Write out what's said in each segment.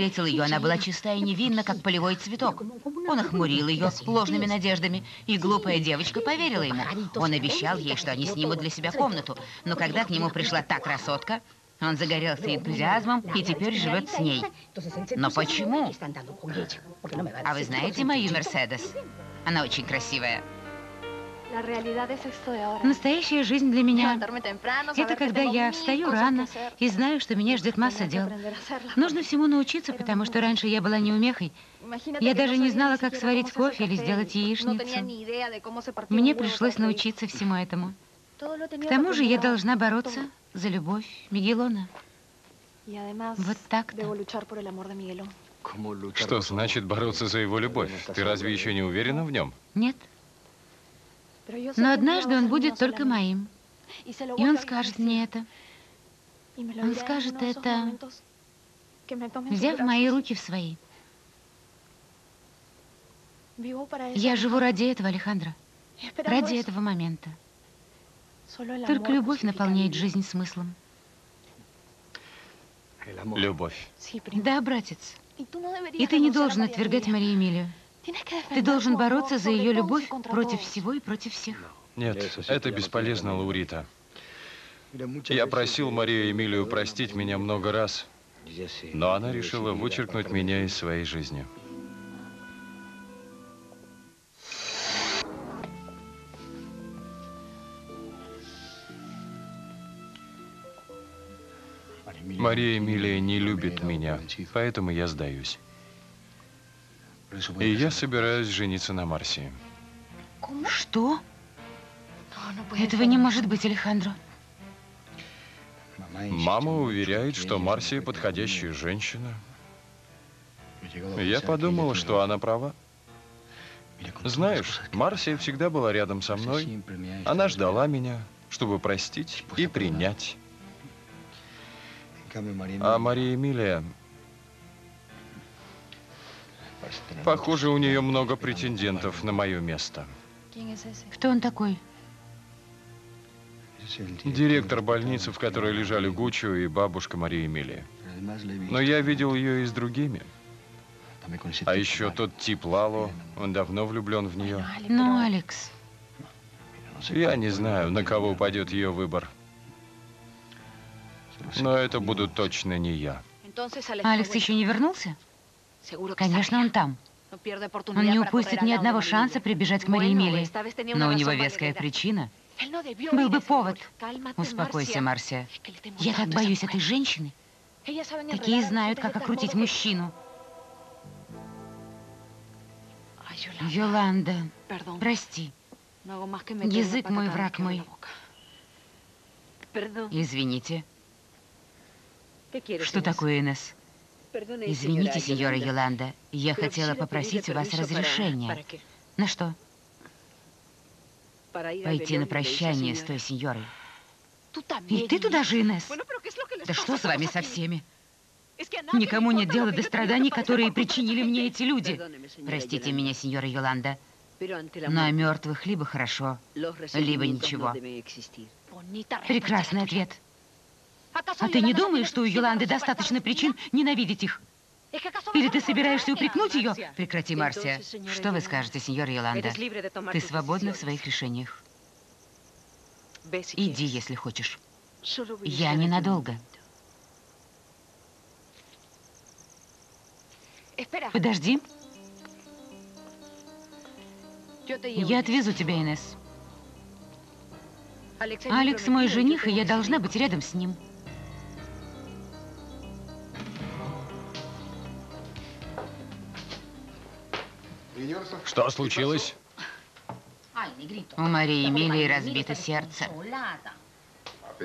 встретил ее, она была чистая и невинна, как полевой цветок. Он охмурил ее ложными надеждами, и глупая девочка поверила ему. Он обещал ей, что они снимут для себя комнату, но когда к нему пришла та красотка, он загорелся энтузиазмом и теперь живет с ней. Но почему? А вы знаете мою Мерседес? Она очень красивая. Настоящая жизнь для меня – это когда я встаю рано и знаю, что меня ждет масса дел. Нужно всему научиться, потому что раньше я была неумехой. Я даже не знала, как сварить кофе или сделать яичницу. Мне пришлось научиться всему этому. К тому же я должна бороться за любовь Мигелона. Вот так-то. Что значит бороться за его любовь? Ты разве еще не уверена в нем? Нет. Но однажды он будет только моим. И он скажет мне это. Он скажет это, взяв мои руки в свои. Я живу ради этого, Алехандро. Ради этого момента. Только любовь наполняет жизнь смыслом. Любовь. Да, братец. И ты не должен отвергать Марию Эмилию. Ты должен бороться за ее любовь против всего и против всех. Нет, это бесполезно, Лаурита. Я просил Марию Эмилию простить меня много раз, но она решила вычеркнуть меня из своей жизни. Мария Эмилия не любит меня, поэтому я сдаюсь. И я собираюсь жениться на Марсии. Что? Этого не может быть, Алехандро. Мама уверяет, что Марсия подходящая женщина. Я подумал, что она права. Знаешь, Марсия всегда была рядом со мной. Она ждала меня, чтобы простить и принять. А Мария Эмилия... Похоже, у нее много претендентов на мое место. Кто он такой? Директор больницы, в которой лежали Гуччо и бабушка Мария Эмилия. Но я видел ее и с другими. А еще тот тип Лало, он давно влюблен в нее. Ну, Алекс. Я не знаю, на кого упадет ее выбор. Но это буду точно не я. Алекс еще не вернулся? Конечно, он там. Он не упустит ни одного шанса прибежать к Марии Эмилии. Но у него веская причина. Был бы повод. Успокойся, Марсия. Я так боюсь этой женщины. Такие знают, как окрутить мужчину. Йоланда, прости. Язык мой, враг мой. Извините. Что такое, Инесс? Извините, сеньора Йоланда. Я хотела попросить у вас разрешения. На что? Пойти на прощание с той сеньорой. И ты туда же, Инесс? Да что с вами со всеми? Никому нет дела до страданий, которые причинили мне эти люди. Простите меня, сеньора Йоланда. Но о мертвых либо хорошо, либо ничего. Прекрасный ответ. А ты не думаешь, что у Йоланды достаточно причин ненавидеть их? Или ты собираешься упрекнуть ее? Прекрати, Марсия. Что вы скажете, сеньор Йоланда? Ты свободна в своих решениях. Иди, если хочешь. Я ненадолго. Подожди. Я отвезу тебя, Инесс. Алекс мой жених, и я должна быть рядом с ним. Что случилось? У Марии Эмилии разбито сердце.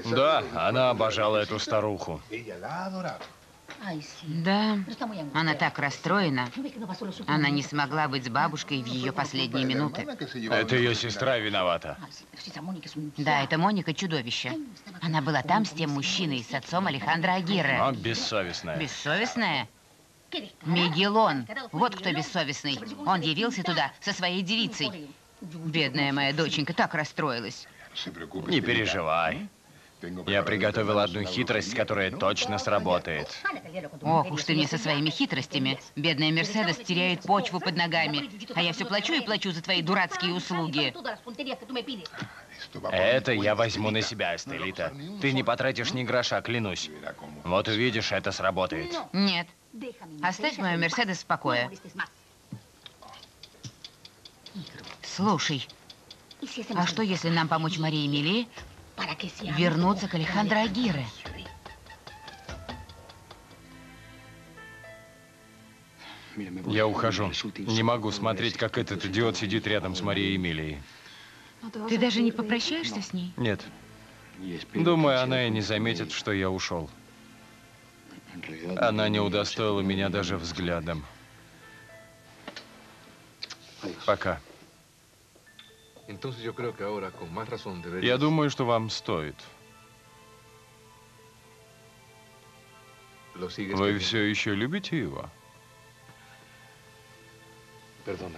Да, она обожала эту старуху. Да, она так расстроена. Она не смогла быть с бабушкой в ее последние минуты. Это ее сестра виновата. Да, это Моника чудовище. Она была там с тем мужчиной, с отцом Алехандро Агирре. Он бессовестная. Бессовестная? Мегелон. Вот кто бессовестный. Он явился туда со своей девицей. Бедная моя доченька так расстроилась. Не переживай. Я приготовил одну хитрость, которая точно сработает. Ох уж ты мне со своими хитростями. Бедная Мерседес теряет почву под ногами. А я все плачу и плачу за твои дурацкие услуги. Это я возьму на себя, Эстелита. Ты не потратишь ни гроша, клянусь. Вот увидишь, это сработает. Нет. Оставь мою Мерседес в покое. Слушай, а что, если нам помочь Марии Эмилии вернуться к Алехандро Агире? Я ухожу. Не могу смотреть, как этот идиот сидит рядом с Марией Эмилией. Ты даже не попрощаешься с ней? Нет. Думаю, она и не заметит, что я ушел. Она не удостоила меня даже взглядом. Пока. Я думаю, что вам стоит. Вы все еще любите его?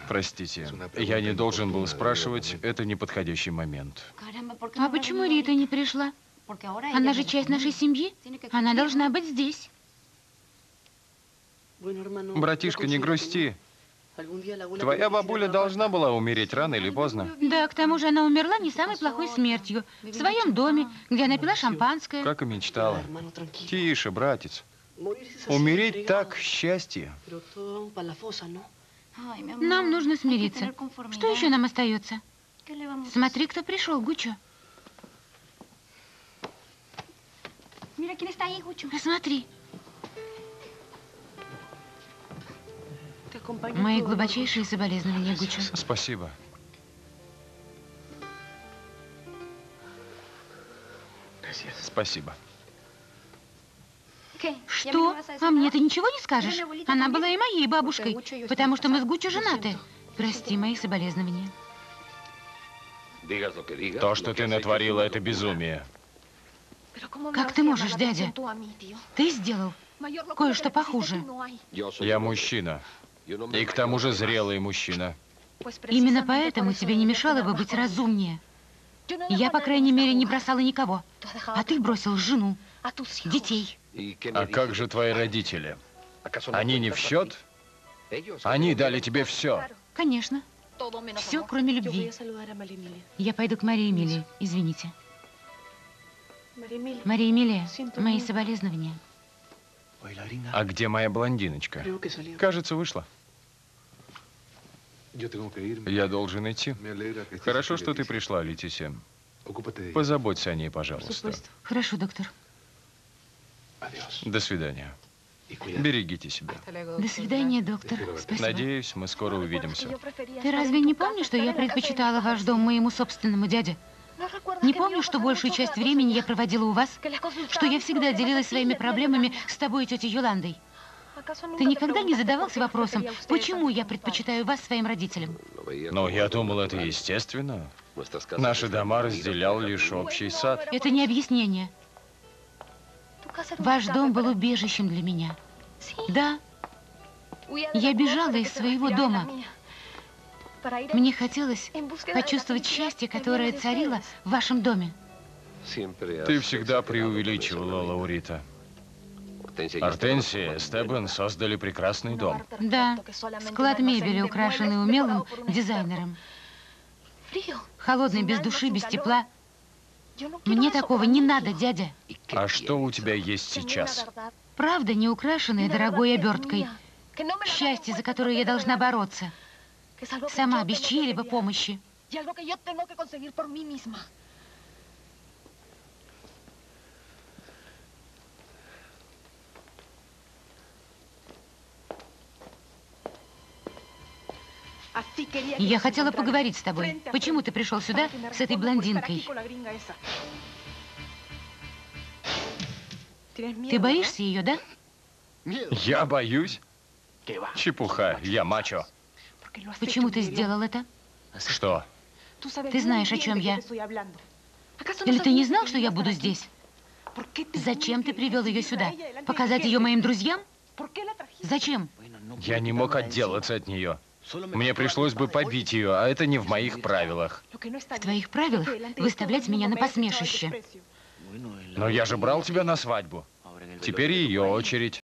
Простите, я не должен был спрашивать, это неподходящий момент. А почему Рита не пришла? Она же часть нашей семьи. Она должна быть здесь. Братишка, не грусти. Твоя бабуля должна была умереть рано или поздно. Да, к тому же она умерла не самой плохой смертью. В своем доме, где она пила шампанское. Как и мечтала. Тише, братец. Умереть так счастье. Нам нужно смириться. Что еще нам остается? Смотри, кто пришел, Гучо. Посмотри. Мои глубочайшие соболезнования, Гучо. Спасибо. Спасибо. Что? А мне ты ничего не скажешь? Она была и моей бабушкой, потому что мы с Гуччо женаты. Прости мои соболезнования. То, что ты натворила, это безумие. Как ты можешь, дядя? Ты сделал кое-что похуже. Я мужчина. И к тому же зрелый мужчина. Именно поэтому тебе не мешало бы быть разумнее. Я, по крайней мере, не бросала никого. А ты бросил жену, детей. А как же твои родители? Они не в счет? Они дали тебе все. Конечно. Все, кроме любви. Я пойду к Марии Эмилии. Извините. Мария Эмилия, мои соболезнования. А где моя блондиночка? Кажется, вышла. Я должен идти. Хорошо, что ты пришла, Летисия. Позаботься о ней, пожалуйста. Хорошо, доктор. До свидания. Берегите себя. До свидания, доктор. Спасибо. Надеюсь, мы скоро увидимся. Ты разве не помнишь, что я предпочитала ваш дом моему собственному дяде? Не помню, что большую часть времени я проводила у вас? Что я всегда делилась своими проблемами с тобой и тетей Юландой? Ты никогда не задавался вопросом, почему я предпочитаю вас своим родителям? Но я думал, это естественно. Наши дома разделял лишь общий сад. Это не объяснение. Ваш дом был убежищем для меня. Да. Я бежала из своего дома. Мне хотелось почувствовать счастье, которое царило в вашем доме. Ты всегда преувеличивала, Лаурита. Артенсия и Стебан создали прекрасный дом. Да, склад мебели, украшенный умелым дизайнером. Холодный, без души, без тепла. Мне такого не надо, дядя. А что у тебя есть сейчас? Правда, не украшенная дорогой оберткой. Счастье, за которое я должна бороться. Сама, без чьей-либо помощи. Я хотела поговорить с тобой. Почему ты пришел сюда с этой блондинкой? Ты боишься ее, да? Я боюсь? Чепуха, я мачо. Почему ты сделал это? Что? Ты знаешь, о чем я. Или ты не знал, что я буду здесь? Зачем ты привел ее сюда? Показать ее моим друзьям? Зачем? Я не мог отделаться от нее. Мне пришлось бы побить ее, а это не в моих правилах. В твоих правилах выставлять меня на посмешище. Но я же брал тебя на свадьбу. Теперь ее очередь.